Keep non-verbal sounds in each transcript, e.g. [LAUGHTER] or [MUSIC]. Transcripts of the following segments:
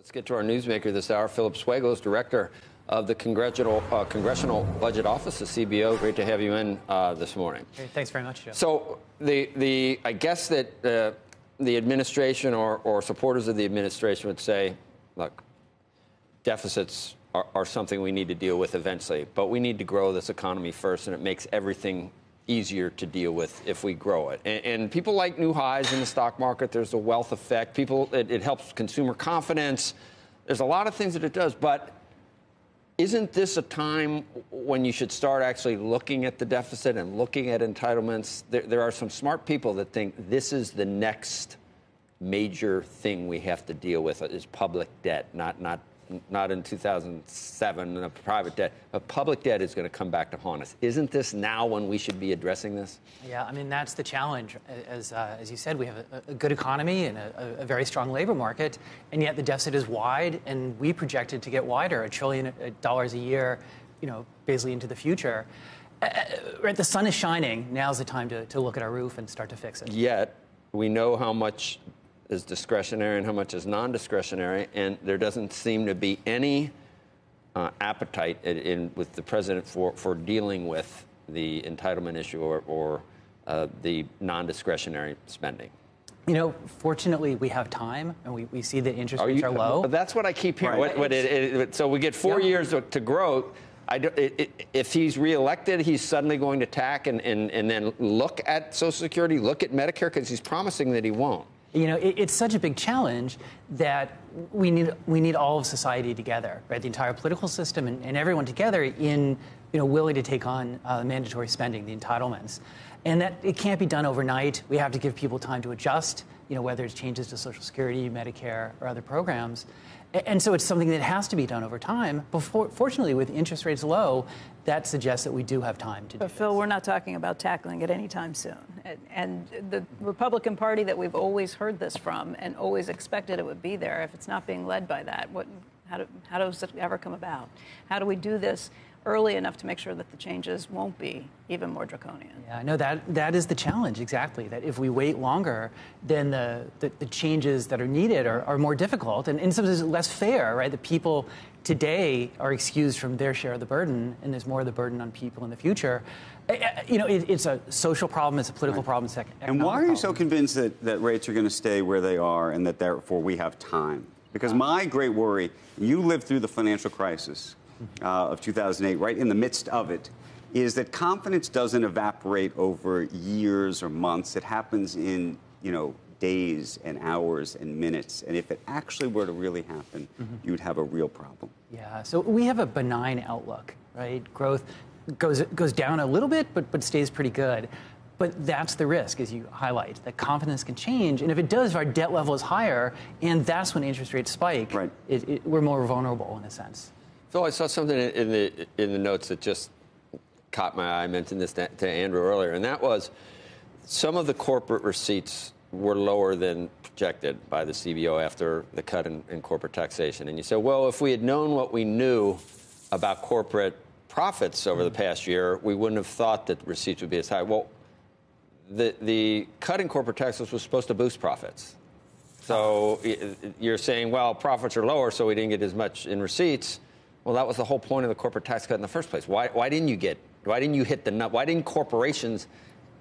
Let's get to our newsmaker this hour. Phillip Swagel, director of the Congressional uh, Congressional Budget Office, the CBO. Great to have you in uh, this morning. Thanks very much, Joe. So the the I guess that uh, the administration or, or supporters of the administration would say, look, deficits are, are something we need to deal with eventually, but we need to grow this economy first, and it makes everything easier to deal with if we grow it. And, and, people like new highs in the stock market. There's a wealth effect. People, it, it, helps consumer confidence. There's a lot of things that it does. But isn't this a time when you should start actually looking at the deficit and looking at entitlements? There, there are some smart people that think this is the next major thing we have to deal with is public debt, not not not in 2007, a private debt, but public debt is going to come back to haunt us. Isn't this now when we should be addressing this? Yeah, I mean, that's the challenge. As, uh, as you said, we have a, a good economy and a, a, very strong labor market, and yet the deficit is wide, and we projected to get wider, a trillion uh, dollars a year, you know, basically into the future. Uh, uh, right, the sun is shining. Now's the time to, to look at our roof and start to fix it. Yet, we know how much is discretionary and how much is non-discretionary, and there doesn't seem to be any uh, appetite in, in, with the president for, for dealing with the entitlement issue or, or uh, the non-discretionary spending. You know, fortunately, we have time, and we, we see that interest rates are low. That's what I keep hearing. Right. What, what it, it, so we get four years to grow. It, if he's reelected, he's suddenly going to tack and, and, and then look at Social Security, look at Medicare, because he's promising that he won't. You know, it, it's such a big challenge that we need we need all of society together, right? The entire political system and, and everyone together in you know willing to take on uh, mandatory spending, the entitlements, and that it can't be done overnight. We have to give people time to adjust. You know, whether it's changes to Social Security, Medicare, or other programs. And so it's something that has to be done over time. Before, fortunately, with interest rates low, that suggests that we do have time to but do Phil, this. we're not talking about tackling it anytime soon. And, and the Republican Party that we've always heard this from and always expected it would be there, if it's not being led by that, what, how, do, how does it ever come about? How do we do this early enough to make sure that the changes won't be even more draconian. Yeah, no, that that is the challenge exactly. That if we wait longer, then the the, the changes that are needed are, are more difficult and in some sense less fair, right? The people today are excused from their share of the burden, and there's more of the burden on people in the future. Eh, eh, you know, it, it's a social problem, it's a political right. problem, it's And why are you so convinced that, that rates are going to stay where they are and that therefore we have time? Because my great worry, you lived through the financial crisis uh, of 2008, right in the midst of it, is that confidence doesn't evaporate over years or months. It happens in, you know, days and hours and minutes. And if it actually were to really happen, mm-hmm. you would have a real problem. Yeah. So we have a benign outlook, right? Growth goes goes down a little bit, but but stays pretty good. But that's the risk, as you highlight, that confidence can change. And if it does, if our debt level is higher, and that's when interest rates spike, right. it, it, we're more vulnerable in a sense. Phil, I saw something in the in the notes that just caught my eye. I mentioned this to, to Andrew earlier, and that was some of the corporate receipts were lower than projected by the CBO after the cut in, in, corporate taxation. And you said, well, if we had known what we knew about corporate profits over the past year, we wouldn't have thought that receipts would be as high. Well, the, the cut in corporate taxes was supposed to boost profits. So you're saying, well, profits are lower, so we didn't get as much in receipts. Well, that was the whole point of the corporate tax cut in the first place. Why, why didn't you get, why didn't you hit the nut? Why didn't corporations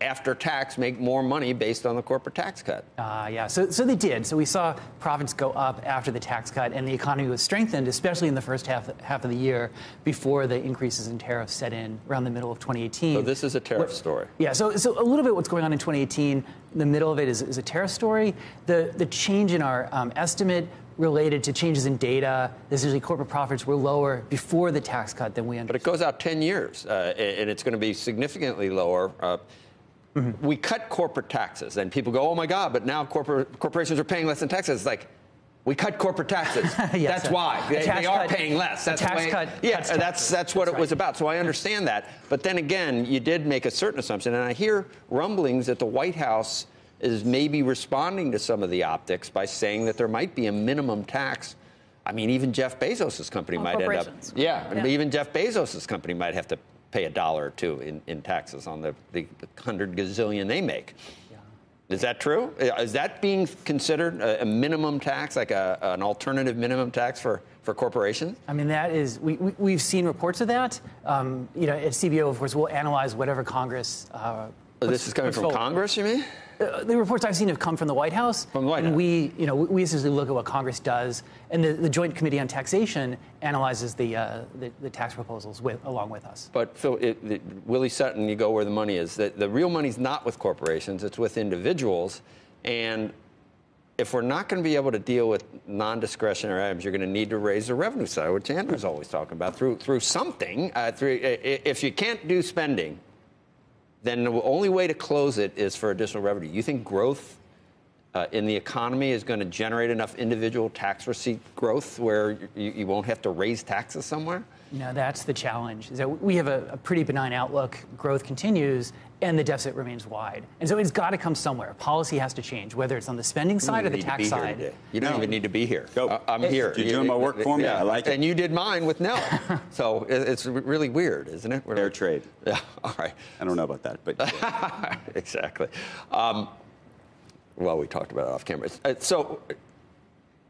after tax make more money based on the corporate tax cut. Uh, yeah, so, so they did. So we saw profits go up after the tax cut, and the economy was strengthened, especially in the first half, half of the year before the increases in tariffs set in around the middle of 2018. So this is a tariff story. Yeah, so, so a little bit what's going on in 2018, the middle of it is, is a tariff story. The, the change in our um, estimate related to changes in data. Essentially, corporate profits were lower before the tax cut than we understood. But it goes out 10 years, uh, and it's going to be significantly lower. Uh, Mm-hmm. We cut corporate taxes, and people go, "Oh my God!" But now corporate corporations are paying less in taxes. It's like we cut corporate taxes. [LAUGHS] yes, that's why they, they are cut, paying less. That's tax way, cut. Yeah, that's that's what that's it right. was about. So I understand that. But then again, you did make a certain assumption, and I hear rumblings that the White House is maybe responding to some of the optics by saying that there might be a minimum tax. I mean, even Jeff Bezos' company On might end up. Yeah, yeah, even Jeff Bezos' company might have to pay a dollar or two in, in taxes on the, the, the hundred gazillion they make. Yeah. Is that true? Is that being considered a, a minimum tax, like a, an alternative minimum tax for, for corporations? I mean, that is, we, we, we've seen reports of that. Um, you know, at CBO, of course, we'll analyze whatever Congress. Uh, this is coming from. Congress, you mean? Uh, the reports I've seen have come from the White House. From the White and House. we, you know, we, we essentially look at what Congress does, and the, the Joint Committee on Taxation analyzes the, uh, the, the tax proposals with, along with us. But Phil, it, the, Willie Sutton, you go where the money is. The, the real money's not with corporations; it's with individuals. And if we're not going to be able to deal with non-discretionary items, you're going to need to raise the revenue side, which Andrew's always talking about through through something. Uh, through, if you can't do spending, then the only way to close it is for additional revenue. You think growth uh, in the economy is going to generate enough individual tax receipt growth where you, you won't have to raise taxes somewhere? You know, that's the challenge. Is that we have a, a pretty benign outlook. Growth continues, and the deficit remains wide. And so it's got to come somewhere. Policy has to change, whether it's on the spending side or the need tax side. You don't No. even need to be here. Go. I- I'm Hey, here. you're doing my work for me. I like it. And you did mine with Nell. [LAUGHS] so it- it's really weird, isn't it? We're Fair like- trade. Yeah. [LAUGHS] All right. I don't know about that, but [LAUGHS] exactly. Um, well, we talked about it off camera. Uh, So,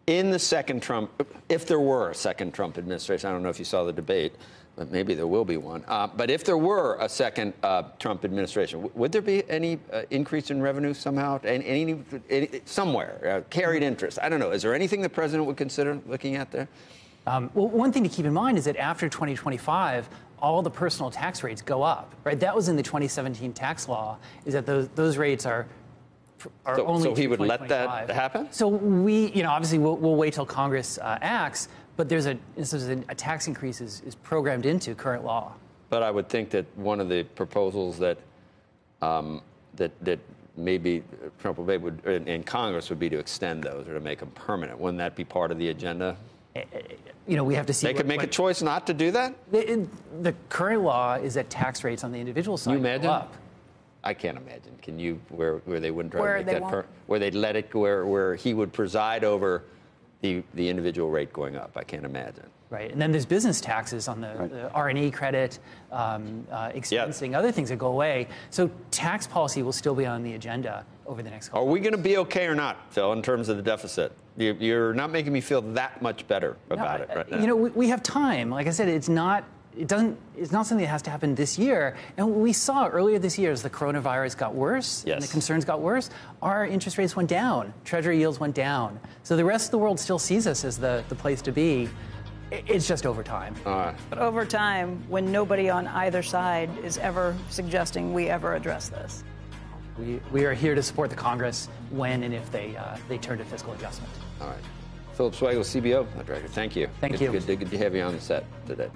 in the second Trump, if there were a second Trump administration, I don't know if you saw the debate, but maybe there will be one. Uh, but if there were a second uh, Trump administration, w- would there be any uh, increase in revenue somehow? Any, any, any somewhere? Uh, carried interest? I don't know. Is there anything the president would consider looking at there? Um, well, one thing to keep in mind is that after 2025, all the personal tax rates go up. Right? That was in the 2017 tax law. Is that those those rates are are So- only so he would let that happen? So we, you know, obviously we'll, we'll wait till Congress uh, acts, but there's a, a, tax increase is, is programmed into current law. But I would think that one of the proposals that um, that that maybe Trump would make would in, in Congress would be to extend those or to make them permanent. Wouldn't that be part of the agenda? You know, we have to see. They could what- make a choice not to do that. The, the current law is that tax rates on the individual side you go up. I can't imagine. Can you where where they wouldn't try Where to make they that won't? where they'd let it where where he would preside over the the individual rate going up? I can't imagine. Right, and then there's business taxes on the, Right. the R&E credit, um, uh, expensing, other things that go away. So tax policy will still be on the agenda over the next couple. Are we going to be okay or not, Phil, in terms of the deficit? You, you're not making me feel that much better about it right now. You know, we, we have time. Like I said, it's not. It doesn't. It's not something that has to happen this year. And we saw earlier this year as the coronavirus got worse and the concerns got worse, our interest rates went down, Treasury yields went down. So the rest of the world still sees us as the, the place to be. It's just over time. All right. But over time, when nobody on either side is ever suggesting we ever address this. We, we are here to support the Congress when and if they uh, they turn to fiscal adjustment. All right. Phillip Swagel, CBO Director. Thank you. Thank Good- you. Good, to- good to have you on the set today.